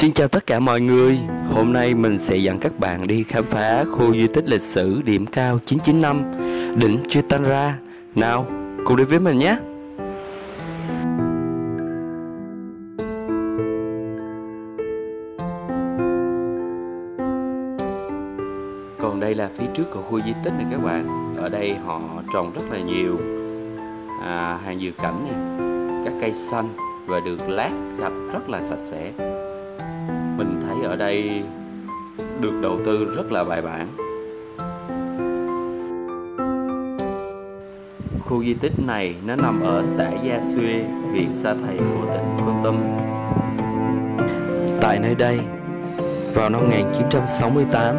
Xin chào tất cả mọi người. Hôm nay mình sẽ dẫn các bạn đi khám phá khu di tích lịch sử điểm cao 995 Đỉnh Chitanra Nào, cùng đi với mình nhé. Còn đây là phía trước của khu di tích này các bạn. Ở đây họ trồng rất là nhiều à, hàng dừa cảnh nè Các cây xanh và được lát gạch rất là sạch sẽ thấy ở đây được đầu tư rất là bài bản. Khu di tích này nó nằm ở xã Gia Xuê huyện Sa Thầy của tỉnh Con Tum. Tại nơi đây vào năm 1968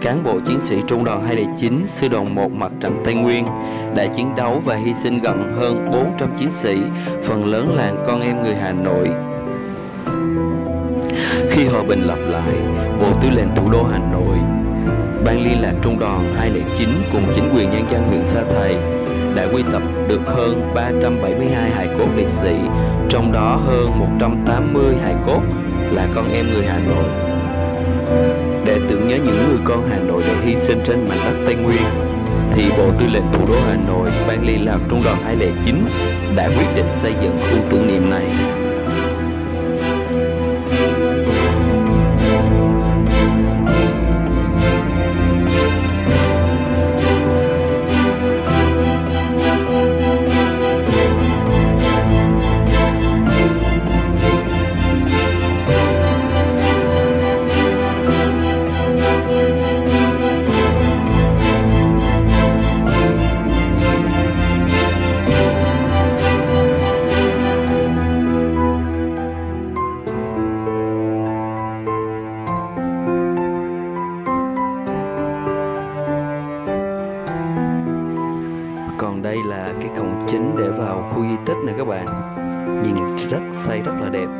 cán bộ chiến sĩ trung đoàn 209 sư đoàn 1 mặt trận Tây Nguyên đã chiến đấu và hy sinh gần hơn 400 chiến sĩ, phần lớn là con em người Hà Nội khi hòa bình lập lại, Bộ Tư lệnh thủ đô Hà Nội, Ban liên lạc trung đoàn 209 cùng chính quyền nhân dân huyện Sa Thầy đã quy tập được hơn 372 hài cốt liệt sĩ, trong đó hơn 180 hài cốt là con em người Hà Nội. Để tưởng nhớ những người con Hà Nội đã hy sinh trên mảnh đất Tây Nguyên, thì Bộ Tư lệnh thủ đô Hà Nội, Ban liên lạc trung đoàn 209 đã quyết định xây dựng khu tưởng niệm này.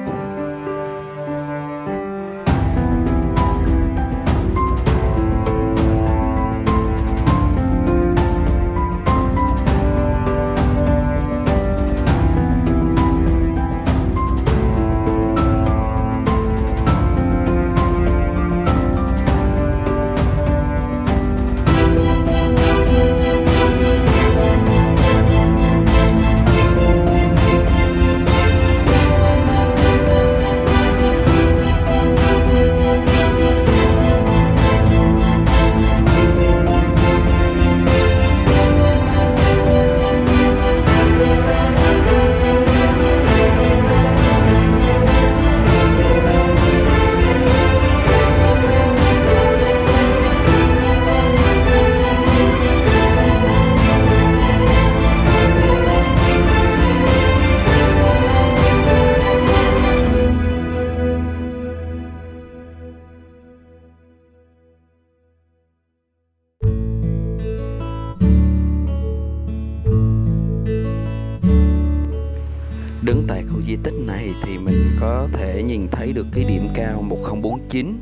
Rất Đứng tại khu di tích này thì mình có thể nhìn thấy được cái điểm cao 1049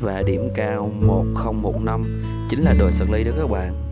và điểm cao 1015 chính là đồi sơn Ly đó các bạn.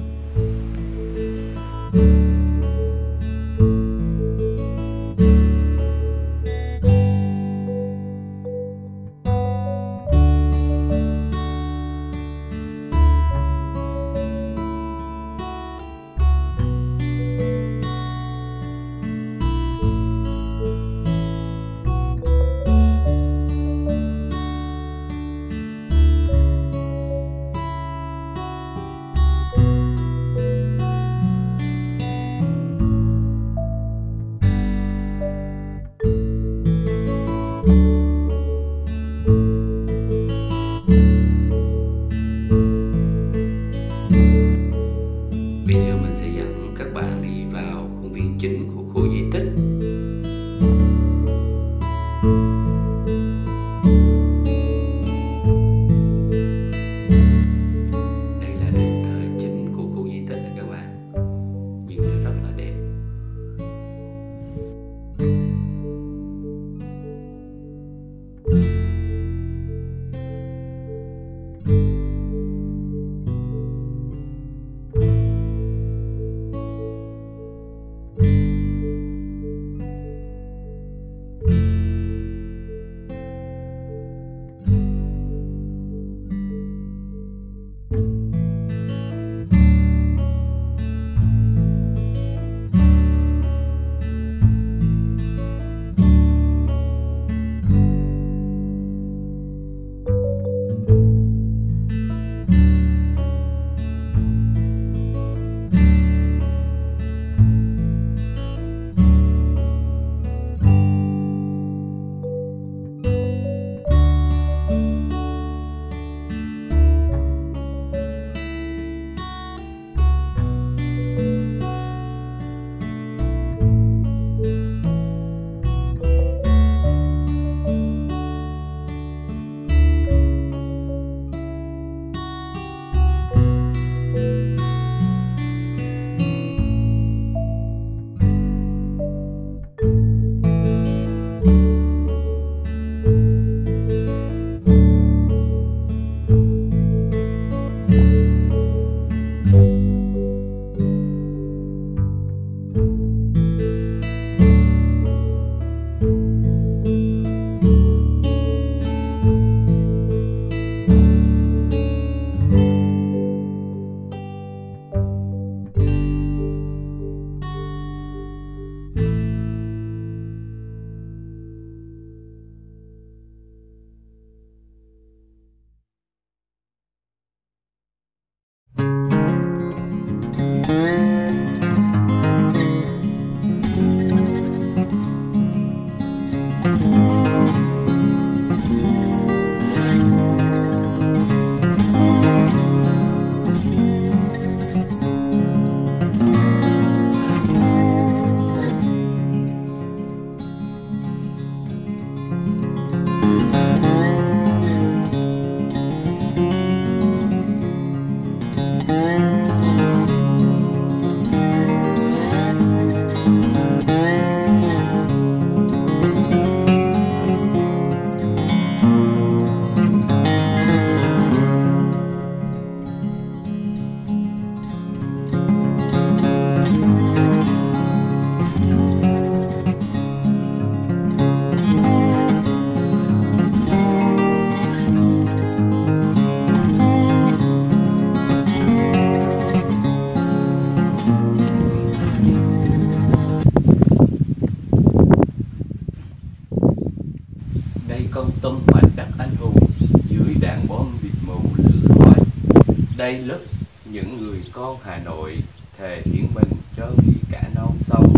Đây lớp những người con hà nội thề hiến mình cho vì cả non sông,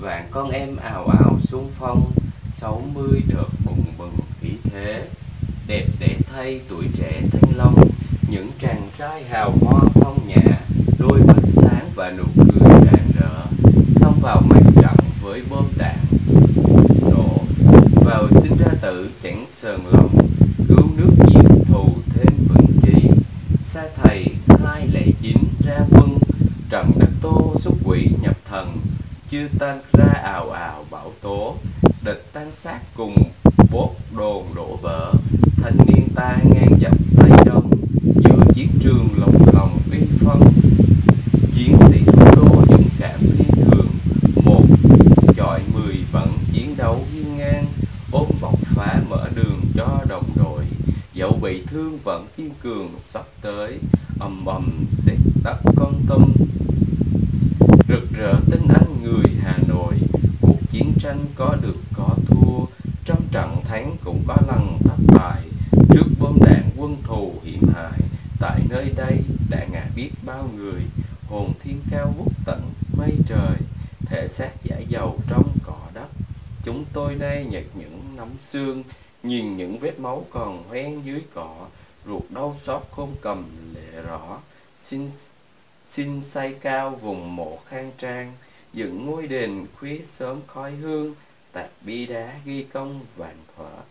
vạn con em ào ào xuống phong, sáu mươi đợt bùng bừng khí thế, đẹp để thay tuổi trẻ thanh long. Những chàng trai hào hoa phong nhã, đôi mắt sáng và nụ cười rạng rỡ, xông vào mặt trận với bom đạn nổ vào sinh ra tử chẳng sờn lòng cứu nước diệt thù thêm vững chí xa thầy hai lệ chín ra quân trận đất tô xúc quỷ nhập thần chưa tan ra ào ào bão tố, địch tan xác cùng bốt đồn đổ vỡ. Thanh niên ta ngang dập tay đông, giữa chiến trường lòng lòng uy phong chiến sĩ thủ đô dũng cảm thiên thường, một chọi mười vẫn chiến đấu hiên ngang. Ôm bọc phá mở đường cho đồng đội, dẫu bị thương vẫn kiên cường sắp tới. Ầm ầm xếp đất con tâm rực rỡ tinh anh người hà nội cuộc chiến tranh có được có thua trong trận thắng cũng có lần thất bại trước bom đạn quân thù hiểm hại tại nơi đây đã ngã biết bao người hồn thiên cao vút tận mây trời thể xác giả dầu trong cỏ đất chúng tôi nay nhặt những nắm xương, nhìn những vết máu còn hoen dưới cỏ, ruột đau xót không cầm lệ rõ xin xin say cao vùng mộ khang trang, dựng ngôi đền khuya sớm khói hương, tạc bi đá ghi công vạn thuở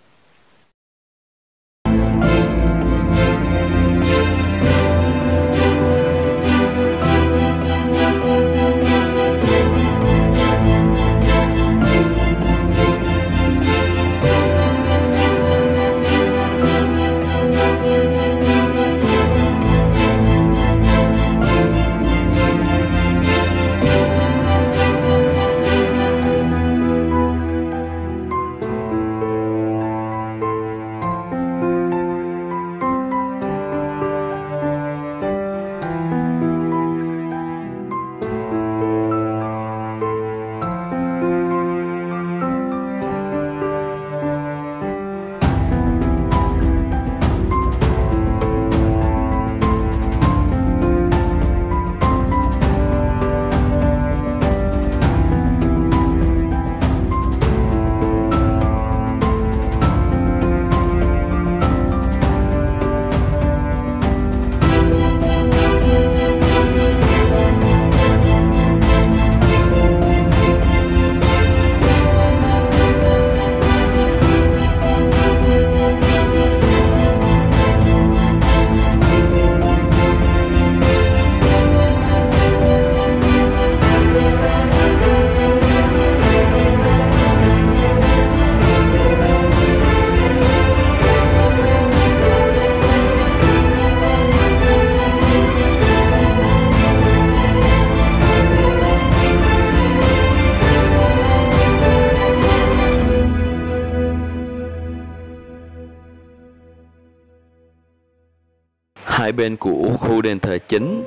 hai bên của khu đền thờ chính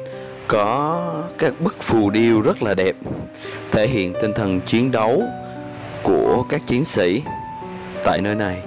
có các bức phù điêu rất là đẹp, thể hiện tinh thần chiến đấu của các chiến sĩ tại nơi này.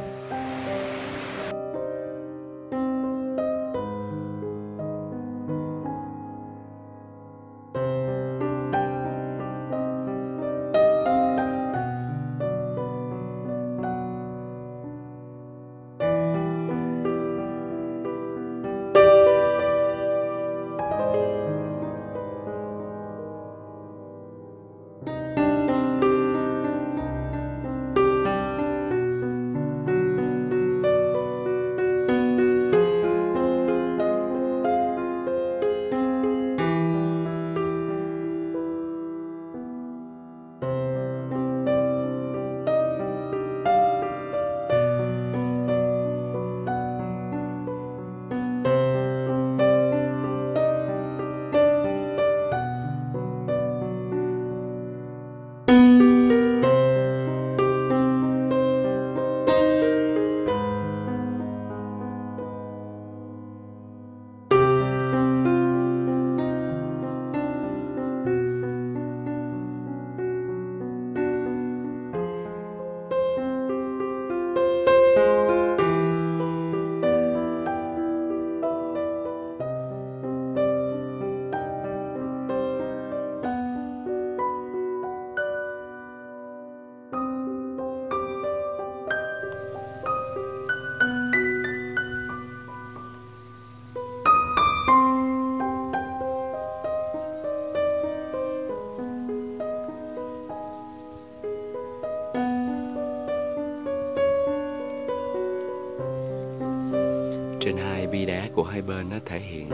trên hai bi đá của hai bên nó thể hiện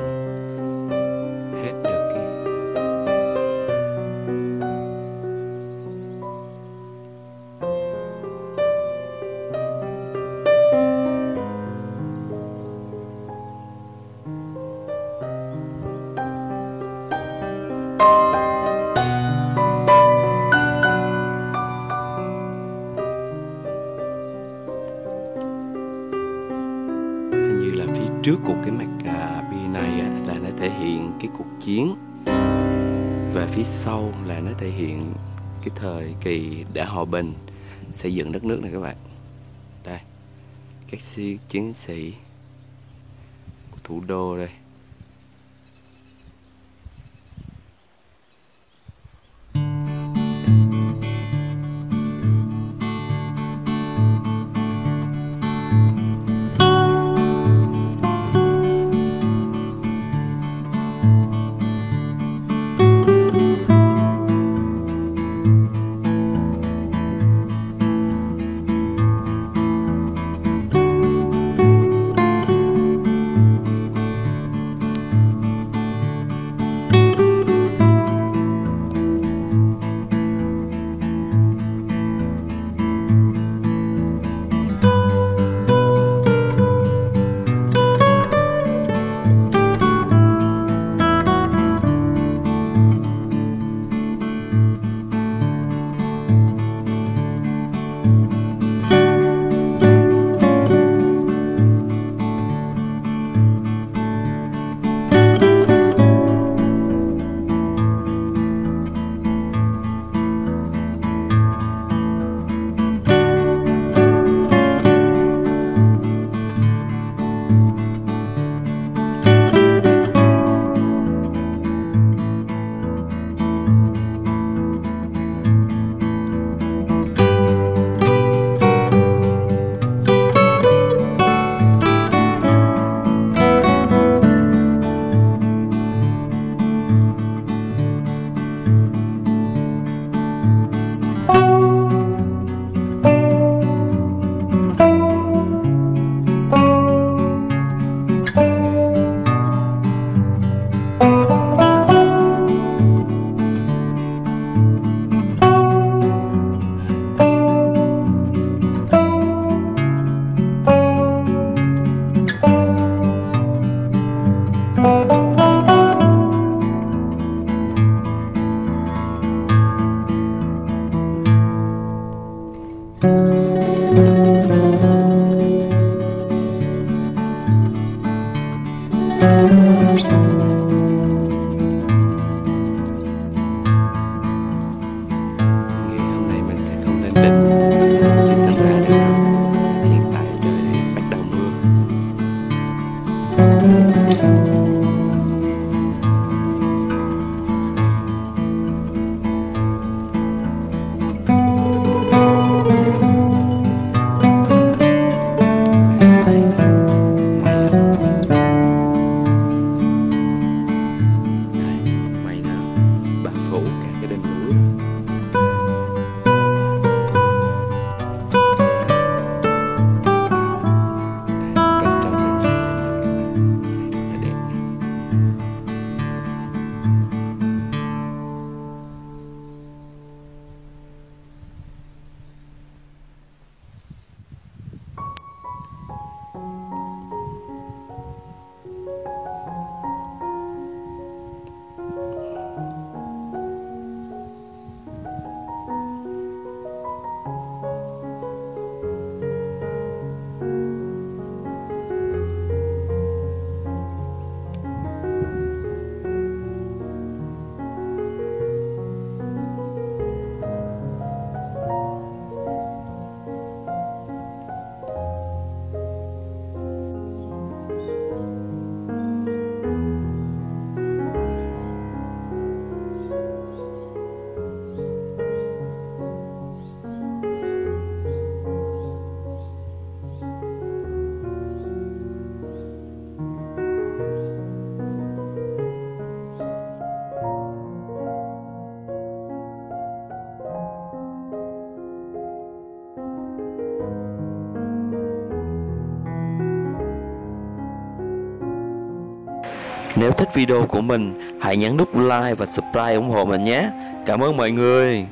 và phía sau là nó thể hiện cái thời kỳ đã hòa bình, xây dựng đất nước này các bạn. Đây, các chiến sĩ của thủ đô đây. Nếu thích video của mình, hãy nhấn nút like và subscribe ủng hộ mình nhé. Cảm ơn mọi người.